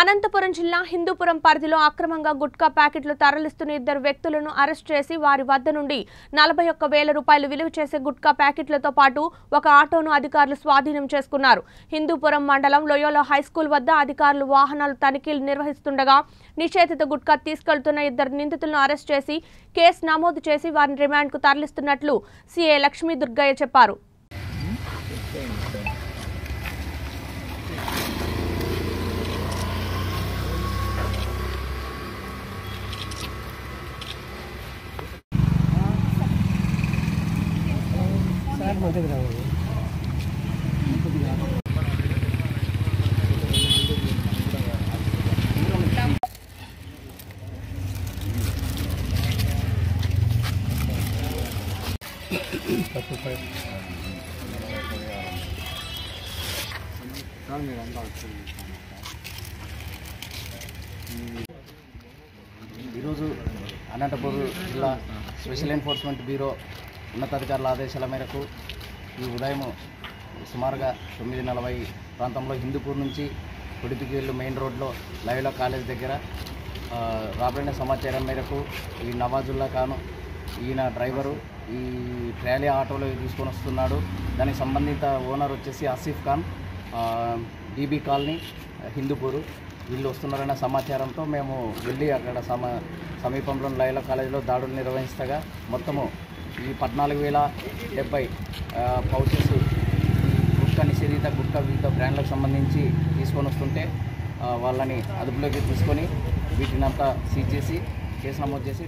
అనంతపురం జిల్లా హిందూపురం పరిధిలో అక్రమంగా గుట్కా ప్యాకెట్లు తరలిస్తున్న ఇద్దరు వ్యక్తులను అరెస్ట్ చేసి వారి వద్ద నుండి నలభై ఒక్క వేల రూపాయలు విలువ చేసే గుట్కా ప్యాకెట్లతో పాటు ఒక ఆటోను అధికారులు స్వాధీనం చేసుకున్నారు. హిందూపురం మండలం లోయోలో హైస్కూల్ వద్ద అధికారులు వాహనాలు తనిఖీలు నిర్వహిస్తుండగా నిషేధిత గుట్కా తీసుకెళ్తున్న ఇద్దరు నిందితులను అరెస్ట్ చేసి కేసు నమోదు చేసి వారిని రిమాండ్కు తరలిస్తున్నట్లు సీఏ లక్ష్మీ దుర్గయ్య చెప్పారు. ఈరోజు అనంతపూర్ జిల్లా స్పెషల్ ఎన్ఫోర్స్మెంట్ బ్యూరో ఉన్నతాధికారుల ఆదేశాల మేరకు ఈ ఉదయం సుమారుగా తొమ్మిది నలభై ప్రాంతంలో హిందూపూర్ నుంచి ఉడిపికి మెయిన్ రోడ్లో లైవ్లో కాలేజ్ దగ్గర రాబడిన సమాచారం మేరకు ఈ నవాజుల్లా ఖాను ఈయన డ్రైవరు ఈ ట్రాలీ ఆటోలో తీసుకొని వస్తున్నాడు. దానికి సంబంధిత ఓనర్ వచ్చేసి ఆసిఫ్ ఖాన్ డీబీ కాలనీ హిందూపూరు. వీళ్ళు వస్తున్నారన్న సమాచారంతో మేము వెళ్ళి అక్కడ సమ సమీపంలో లైలా కాలేజీలో దాడులు నిర్వహిస్తగా మొత్తము ఈ పద్నాలుగు వేల డెబ్బై పౌచెస్ గుట్కా నిషేధిత గుట్కా వివిధ బ్రాండ్లకు సంబంధించి తీసుకొని వస్తుంటే వాళ్ళని అదుపులోకి తీసుకొని వీటినంతా సీజ్ చేసి కేసు నమోదు చేసి